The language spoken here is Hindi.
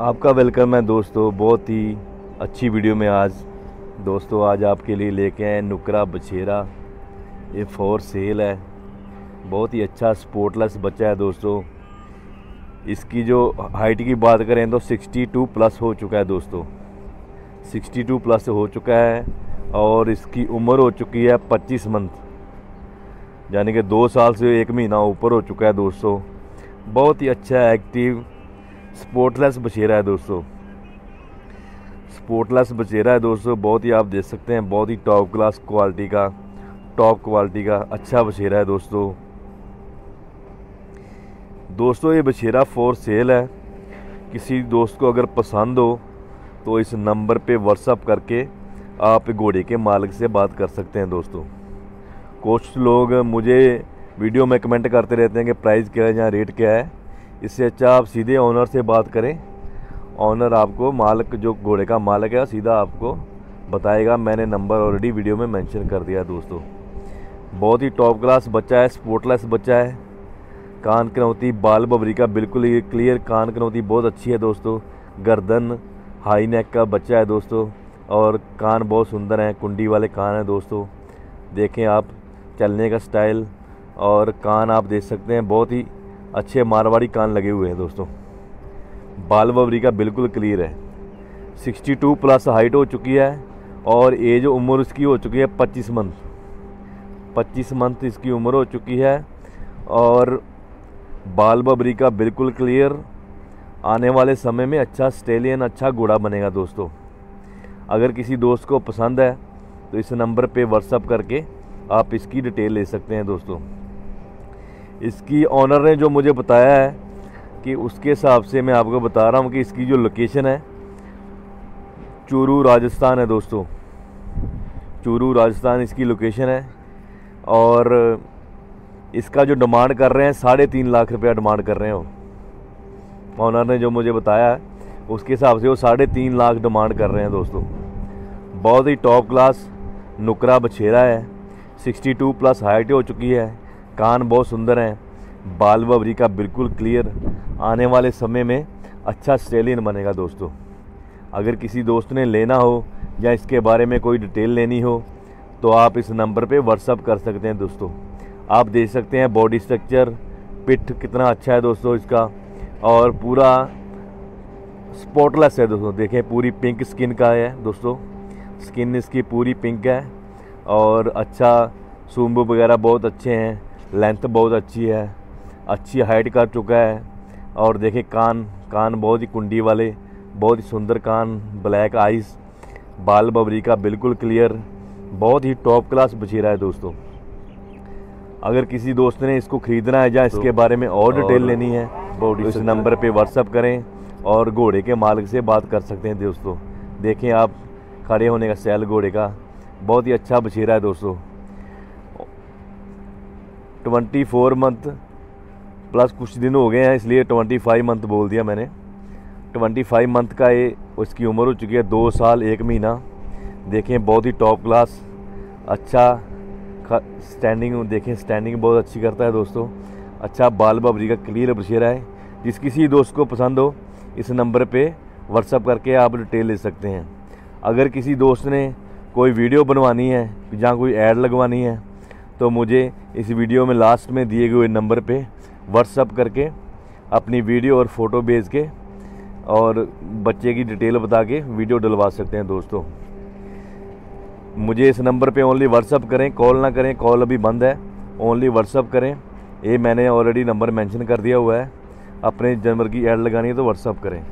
आपका वेलकम है दोस्तों, बहुत ही अच्छी वीडियो में आज। दोस्तों, आज आपके लिए लेके आए नुकरा बछेरा। ये फॉर सेल है। बहुत ही अच्छा स्पोर्टलेस बच्चा है दोस्तों। इसकी जो हाइट की बात करें तो 62 प्लस हो चुका है दोस्तों। 62 प्लस हो चुका है और इसकी उम्र हो चुकी है 25 मंथ यानी कि दो साल से एक महीना ऊपर हो चुका है दोस्तों। बहुत ही अच्छा एक्टिव स्पोर्टलेस बछेरा है दोस्तों। स्पोर्टलेस बछेरा है दोस्तों, बहुत ही आप देख सकते हैं, बहुत ही टॉप क्लास क्वालिटी का टॉप क्वालिटी का अच्छा बछेरा है दोस्तों। दोस्तों, ये बछेरा फॉर सेल है। किसी दोस्त को अगर पसंद हो तो इस नंबर पे व्हाट्सअप करके आप घोड़े के मालिक से बात कर सकते हैं दोस्तों। कुछ लोग मुझे वीडियो में कमेंट करते रहते हैं कि प्राइस क्या है, या रेट क्या है। इससे अच्छा आप सीधे ऑनर से बात करें। ऑनर आपको मालक, जो घोड़े का मालक है, सीधा आपको बताएगा। मैंने नंबर ऑलरेडी वीडियो में मेंशन कर दिया दोस्तों। बहुत ही टॉप क्लास बच्चा है स्पोर्टलेस बच्चा है। कान कनौती, बाल बबरी का बिल्कुल ही क्लियर कान कनौती बहुत अच्छी है दोस्तों। गर्दन हाई नेक का बच्चा है दोस्तों। और कान बहुत सुंदर हैं, कुंडी वाले कान हैं दोस्तों। देखें आप, चलने का स्टाइल और कान आप देख सकते हैं। बहुत ही अच्छे मारवाड़ी कान लगे हुए हैं दोस्तों। बाल बबरी का बिल्कुल क्लियर है। 62 प्लस हाइट हो चुकी है और एज उम्र इसकी हो चुकी है 25 मंथ 25 मंथ इसकी उम्र हो चुकी है और बाल बबरी का बिल्कुल क्लियर आने वाले समय में अच्छा स्टेलियन अच्छा घोड़ा बनेगा दोस्तों। अगर किसी दोस्त को पसंद है तो इस नंबर पे व्हाट्सअप करके आप इसकी डिटेल ले सकते हैं दोस्तों। इसकी ऑनर ने जो मुझे बताया है कि उसके हिसाब से मैं आपको बता रहा हूँ कि इसकी जो लोकेशन है, चूरू राजस्थान है दोस्तों। चूरू राजस्थान इसकी लोकेशन है और इसका जो डिमांड कर रहे हैं, साढ़े तीन लाख रुपया डिमांड कर रहे हैं ऑनर ने जो मुझे बताया है, उसके हिसाब से वो साढ़े तीन लाख डिमांड कर रहे हैं दोस्तों। बहुत ही टॉप क्लास नुकरा बछेरा है 62 प्लस हाइट हो चुकी है। कान बहुत सुंदर हैं, बाल बबरी का बिल्कुल क्लियर आने वाले समय में अच्छा स्टेलियन बनेगा दोस्तों। अगर किसी दोस्त ने लेना हो या इसके बारे में कोई डिटेल लेनी हो तो आप इस नंबर पे व्हाट्सअप कर सकते हैं दोस्तों। आप देख सकते हैं बॉडी स्ट्रक्चर पिठ कितना अच्छा है दोस्तों इसका, और पूरा स्पॉटलेस है दोस्तों। देखें, पूरी पिंक स्किन का है दोस्तों। स्किन इसकी पूरी पिंक है, और अच्छा सूम्ब वगैरह बहुत अच्छे हैं। लेंथ बहुत अच्छी है अच्छी हाइट कर चुका है। और देखिए कान कान बहुत ही कुंडी वाले बहुत ही सुंदर कान ब्लैक आइस बाल बबरी का बिल्कुल क्लियर बहुत ही टॉप क्लास बछेरा है दोस्तों। अगर किसी दोस्त ने इसको ख़रीदना है या इसके तो, बारे में और डिटेल लेनी है तो इस नंबर पे व्हाट्सअप करें और घोड़े के मालिक से बात कर सकते हैं दोस्तों। देखें आप खड़े होने का सैल घोड़े का बहुत ही अच्छा बछीरा है दोस्तों। ट्वेंटी फोर मंथ प्लस कुछ दिन हो गए हैं, इसलिए ट्वेंटी फाइव मंथ बोल दिया मैंने। ट्वेंटी फाइव मंथ का ये, उसकी उम्र हो चुकी है दो साल, एक महीना। देखें, बहुत ही टॉप क्लास अच्छा स्टैंडिंग देखें स्टैंडिंग बहुत अच्छी करता है दोस्तों। अच्छा बाल बबरी का क्लियर बशेरा है। जिस किसी दोस्त को पसंद हो, इस नंबर पे व्हाट्सअप करके आप डिटेल ले सकते हैं। अगर किसी दोस्त ने कोई वीडियो बनवानी है, या कोई ऐड लगवानी है तो मुझे इस वीडियो में लास्ट में दिए गए नंबर पे व्हाट्सअप करके, अपनी वीडियो और फ़ोटो भेज के और बच्चे की डिटेल बता के वीडियो डलवा सकते हैं दोस्तों। मुझे इस नंबर पे ओनली व्हाट्सअप करें कॉल ना करें कॉल अभी बंद है। ओनली व्हाट्सअप करें। ये मैंने ऑलरेडी नंबर मेंशन कर दिया हुआ है। अपने जनवर की एड लगानी है तो व्हाट्सअप करें।